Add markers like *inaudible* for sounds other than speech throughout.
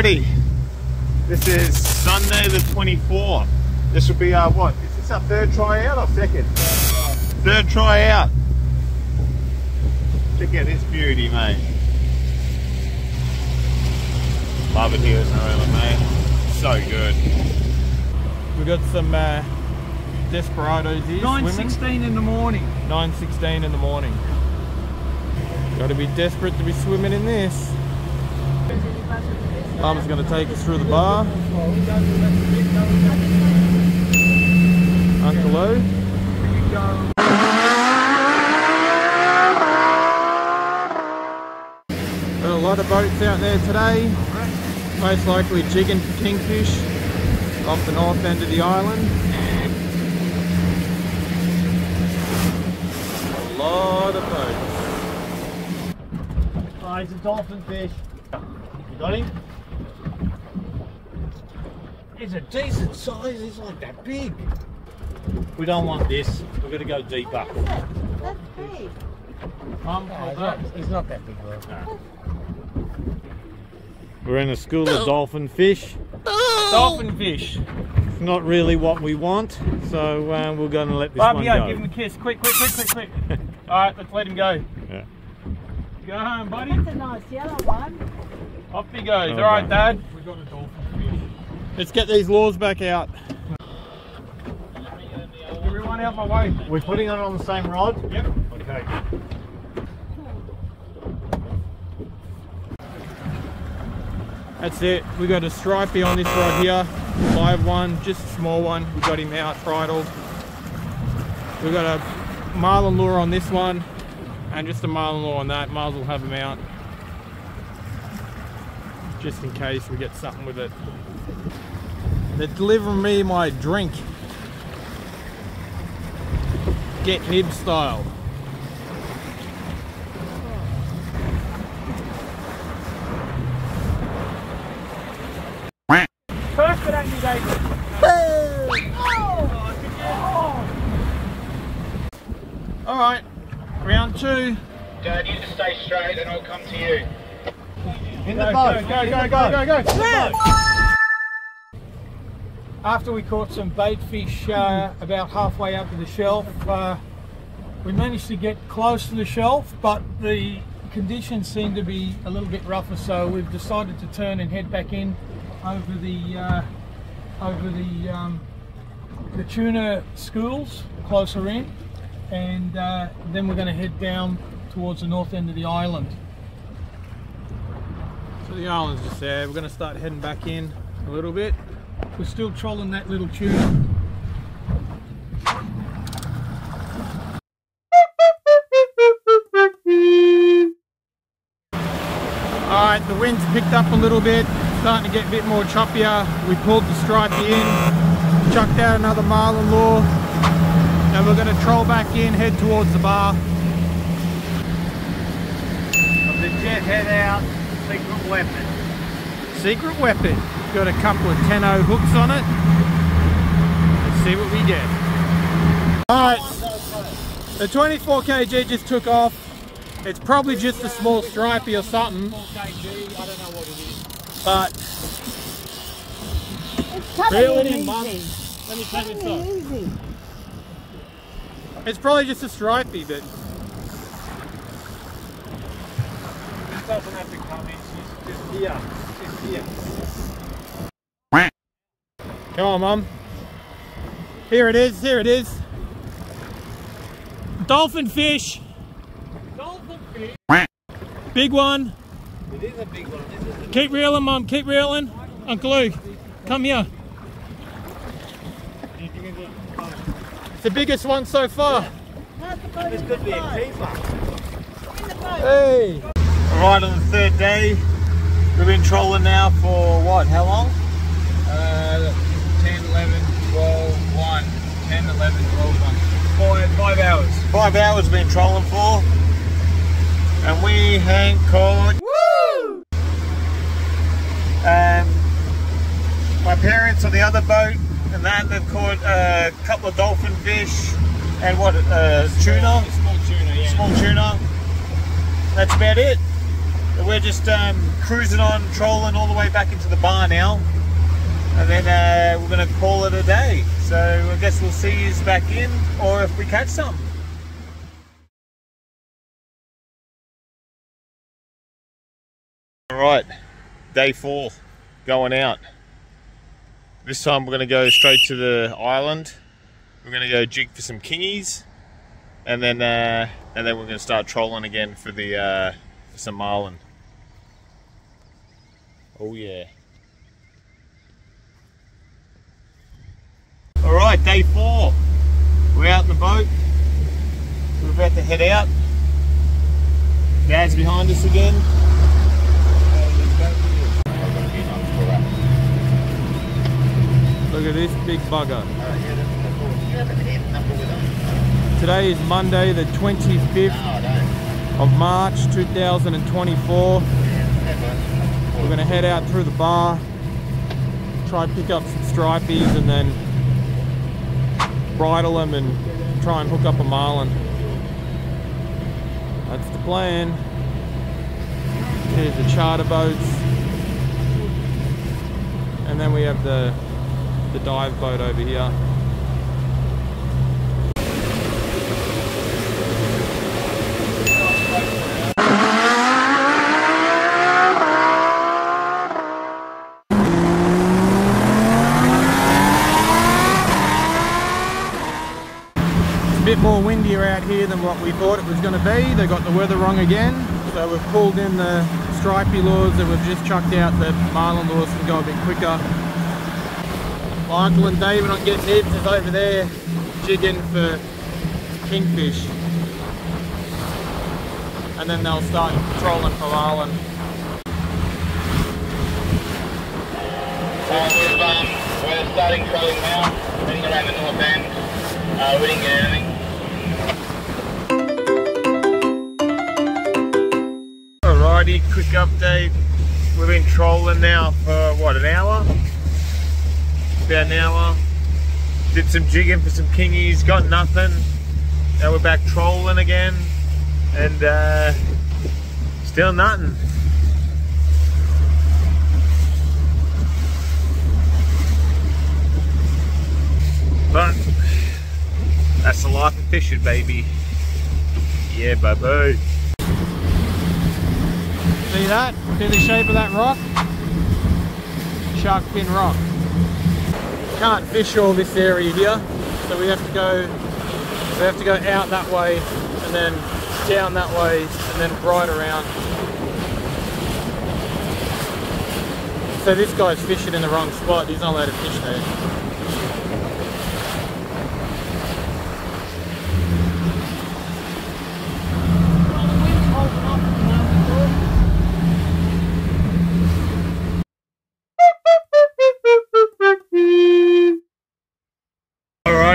Alrighty, this is Sunday the 24th. This will be our what? Is this our third try out or second? Third try out. Check out this beauty, mate. Love it here in Narooma, mate. So good. We got some uh, desperados here. 9.16 in the morning. 9.16 in the morning. Got to be desperate to be swimming in this. Mum's going to take us through the bar. Uncle Lew. Got a lot of boats out there today. Most likely jigging for kingfish off the north end of the island. A lot of boats. Oh, it's a dolphin fish. You got him? It's a decent size. It's like that big. We don't want this. We're gonna go deeper. That's big. Um, It's not that big though. We're in a school of dolphin fish. Dolphin fish. It's not really what we want, so um, we're going to let this Barbie, one yeah, go. give him a kiss. Quick, quick, quick, quick, quick. *laughs* All right, let's let him go. Yeah. Go home, buddy. That's a nice yellow one. Off he goes. Oh, All right. Dad. we got a dolphin fish. Let's get these laws back out. Everyone out my way. We're putting it on the same rod? Yep. Okay. That's it. We got a stripey on this rod here. Live one, just a small one. We got him out bridled. We got a marlin lure on this one, and just a marlin lure on that. Might as well have him out, just in case we get something with it. They're delivering me my drink. Get nib style. First but only David. All right, round two. Dad, you just stay straight and I'll come to you. In Go, the boat. go, in go, the go, go, go, go. After we caught some bait fish uh, about halfway up to the shelf, uh, we managed to get close to the shelf, but the conditions seemed to be a little bit rougher, so we've decided to turn and head back in over the uh, over the um, the tuna schools closer in, and uh, then we're going to head down towards the north end of the island. So the island's just there. We're gonna start heading back in a little bit. We're still trolling that little tuna. All right, the wind's picked up a little bit, starting to get a bit more choppier. We pulled the stripey in, chucked out another marlin lure, and we're gonna troll back in, head towards the bar. Of the jet head out, secret weapon. Secret weapon. Got a couple of 10 hooks on it. Let's see what we get. All right, the 24 kg just took off. It's probably just a small stripey or something, but It's coming Reel it in in, Mum. easy. let me take this off. It's probably just a stripey, but doesn't have to come in, she's just here. Just here. Come on, mum. Here it is. Here it is. Dolphin fish. Dolphin fish. Big one. It is a big one, it? Keep reeling, mum. Keep reeling. Uncle Luke, come here. It's the biggest one so far. This could be a keeper. In the boat. Hey. Alright, on the third day, we've been trolling now for what, how long? Uh, 10, 11, 12, 1, 10, 11, 12, 1. Five, five hours. Five hours been trolling for. And we ain't caught. Woo! Um, my parents on the other boat and that, they've caught a couple of dolphin fish and what, uh, tuna? Small tuna, yeah. Small tuna. That's about it. We're just um, cruising on, trolling all the way back into the bar now. And then uh, we're going to call it a day. So I guess we'll see you back in or if we catch some. All right, day four, going out. This time we're going to go straight to the island. We're going to go jig for some kingies, and then uh, and then we're going to start trolling again for the uh, for some marlin. Oh yeah. All right, day four. We're out in the boat. We're about to head out. Dad's behind us again. Look at this big bugger. Today is Monday the 25th of March 2024. We're going to head out through the bar, try and pick up some stripies and then bridle them and try and hook up a marlin. That's the plan. Here's the charter boats. And then we have the the dive boat over here. Bit more windier out here than what we thought it was going to be. They got the weather wrong again. So we've pulled in the stripy lures and we've just chucked out the marlin lures to go a bit quicker. Michael and David on Get'n Nibz is over there jigging for kingfish. And then they'll start trolling for marlin. We've, um, we're starting trolling now, heading around the north end. Uh, we didn't get anything. Quick update. We've been trolling now for what, an hour? About an hour. Did some jigging for some kingies, got nothing. Now we're back trolling again. And uh, still nothing. But that's the life of fishing, baby. Yeah, baby. See that? See the shape of that rock? Shark fin rock. Can't fish all this area here, so we have to go we have to go out that way and then down that way and then right around. So this guy's fishing in the wrong spot, he's not allowed to fish there.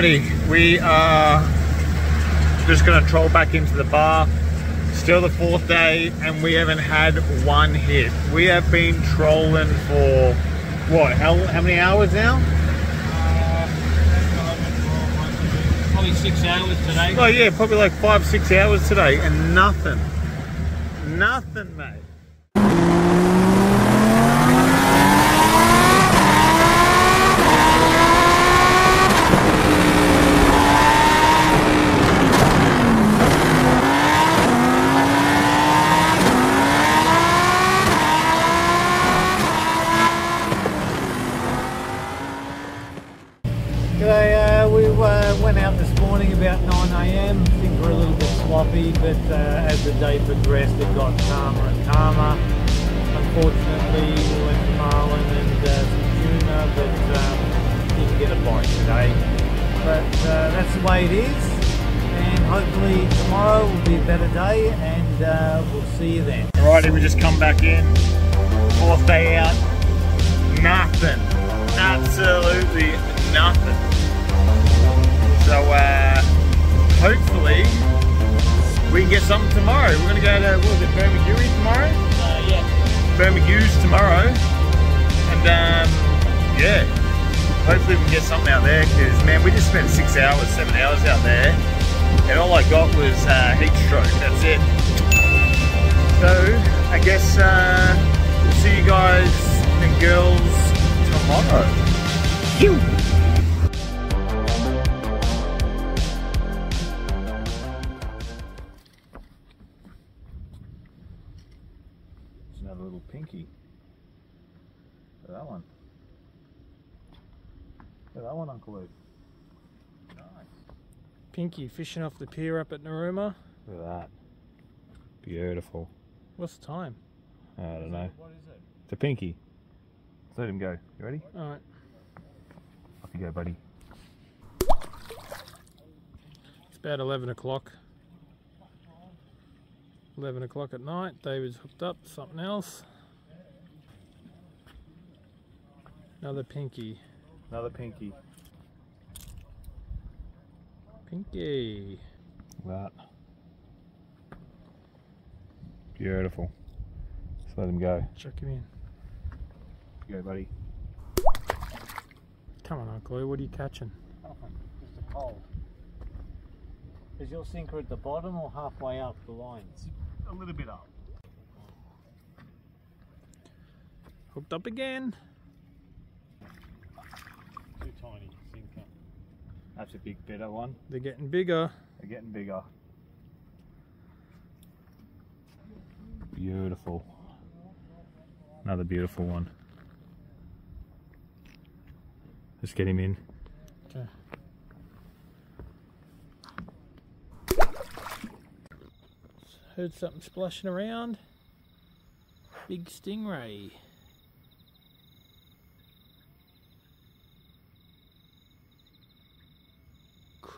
We are just gonna troll back into the bar. Still the fourth day, and we haven't had one hit. We have been trolling for what? How how many hours now? Probably six hours today. Oh yeah, probably like five six hours today, and nothing, nothing, mate. The way it is, and hopefully tomorrow will be a better day, and uh, we'll see you then. Alrighty, we just come back in. Fourth day out. Nothing. Absolutely nothing. So uh, hopefully we can get something tomorrow. We're gonna go to what was it, Bermagui tomorrow? Uh, yeah. Bermagui's tomorrow. And um, yeah. Hopefully we can get something out there because man we just spent six hours, seven hours out there and all I got was uh, heat stroke, that's it. So I guess uh, we'll see you guys and girls tomorrow. There's another little pinky. That one. Look at that one, Uncle Luke. Nice. Pinky fishing off the pier up at Narooma. Look at that. Beautiful. What's the time? I don't know. What is it? It's a pinky. Let's let him go. You ready? Alright. Off you go, buddy. It's about 11 o'clock. 11 o'clock at night. David's hooked up something else. Another pinky. Another pinky. Pinky. Look that. Beautiful. Let's let him go. Chuck him in. Go, buddy. Come on, Uncle what are you catching? Just a pole. Is your sinker at the bottom or halfway up the lines? A little bit up. Hooked up again. Too tiny sinker. That's a big better one. They're getting bigger. They're getting bigger. Beautiful. Another beautiful one. Let's get him in. Okay. Heard something splashing around. Big stingray.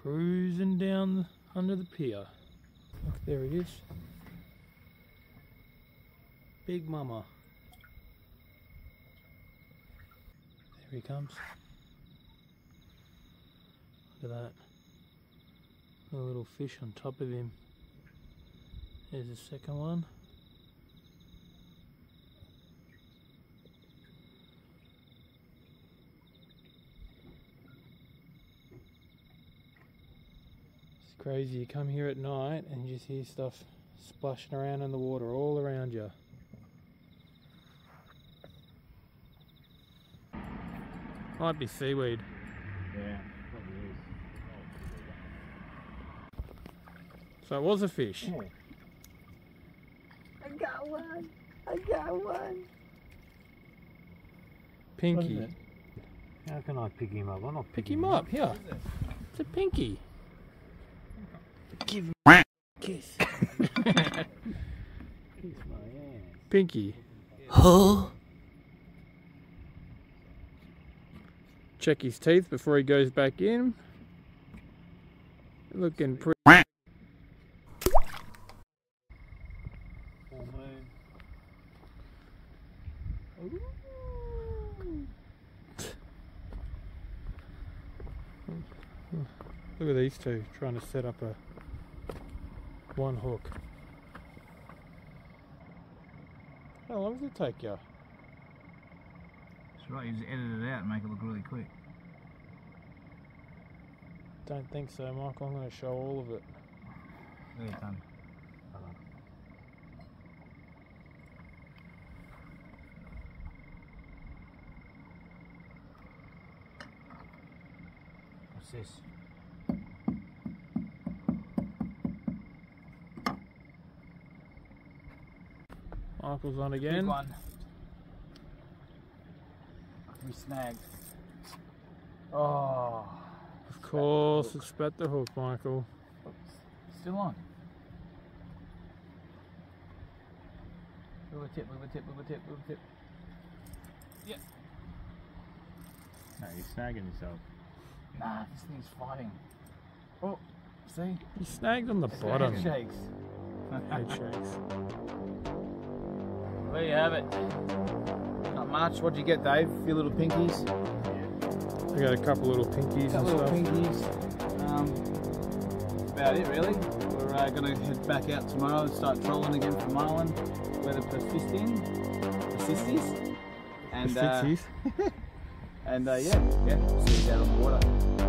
Cruising down under the pier. Look, there he is. Big mama. There he comes. Look at that. A little fish on top of him. There's the second one. Crazy. You come here at night and you just hear stuff splashing around in the water all around you. Might be seaweed. Yeah, probably is. So it was a fish. I got one. I got one. Pinky. How can I pick him up? I'm not Pick picking him up, here. It's a pinky. Kiss my ass. *laughs* Pinky. Huh? Check his teeth before he goes back in. Looking pretty. Full moon. Look at these two trying to set up a one hook. How long does it take you? That's right, you just edit it out and make it look really quick. Don't think so, Michael. I'm going to show all of it. There, done. What's this? Michael's on Big again. one. We snagged. Oh, Of course, it's spat the hook, Michael. still on. Little tip, little tip, little tip, little tip. No, you're snagging yourself. Nah, this thing's fighting. Oh, see? He snagged on the bottom. Head shakes. Head shakes. *laughs* There you have it. Not much. What'd you get, Dave? A few little pinkies. I got a couple little pinkies and little stuff. pinkies. Um, about it, really. We're uh, going to head back out tomorrow and start trolling again for marlin, where the persisting, persisties, and uh, *laughs* and uh, yeah, yeah, see you down on the water.